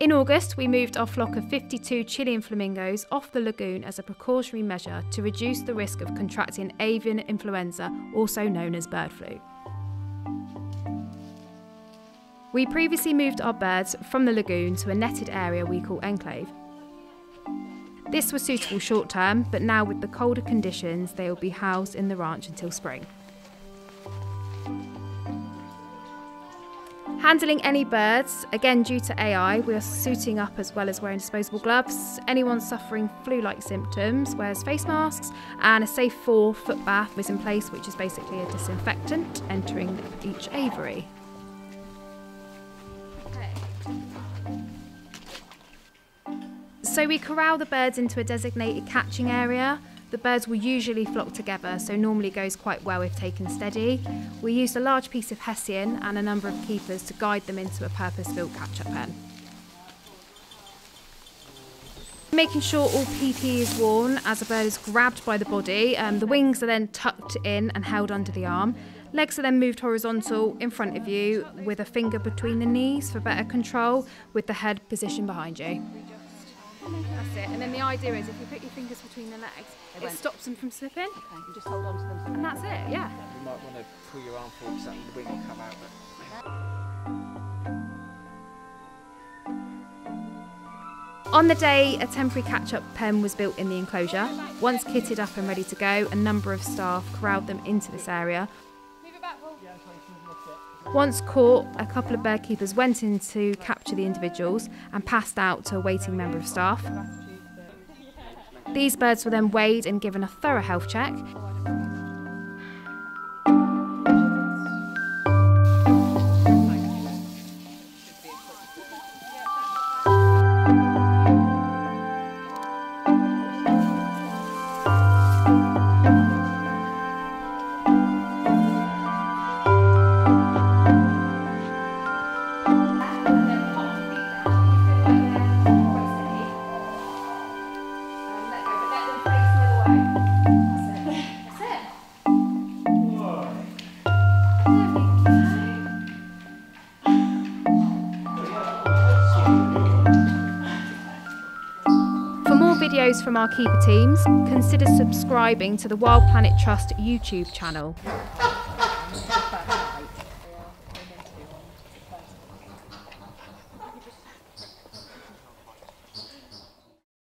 In August, we moved our flock of 52 Chilean flamingos off the lagoon as a precautionary measure to reduce the risk of contracting avian influenza, also known as bird flu. We previously moved our birds from the lagoon to a netted area we call enclave, this was suitable short term, but now with the colder conditions, they will be housed in the ranch until spring. Handling any birds, again due to AI, we are suiting up as well as wearing disposable gloves. Anyone suffering flu like symptoms wears face masks, and a safe four foot bath is in place, which is basically a disinfectant entering each aviary. So we corral the birds into a designated catching area. The birds will usually flock together, so normally goes quite well if taken steady. We used a large piece of hessian and a number of keepers to guide them into a purpose-built catch-up pen. Making sure all PP is worn as a bird is grabbed by the body. Um, the wings are then tucked in and held under the arm. Legs are then moved horizontal in front of you with a finger between the knees for better control with the head positioned behind you. That's it. And then the idea is if you put your fingers between the legs, it, it stops them from slipping. Okay, and just hold on to them. And that's it, yeah. You might want to pull your arm forward so the wing will come out. On the day, a temporary catch up pen was built in the enclosure. Once kitted up and ready to go, a number of staff corralled them into this area. Once caught, a couple of bird keepers went in to capture the individuals and passed out to a waiting member of staff. These birds were then weighed and given a thorough health check. Videos from our keeper teams, consider subscribing to the Wild Planet Trust YouTube channel.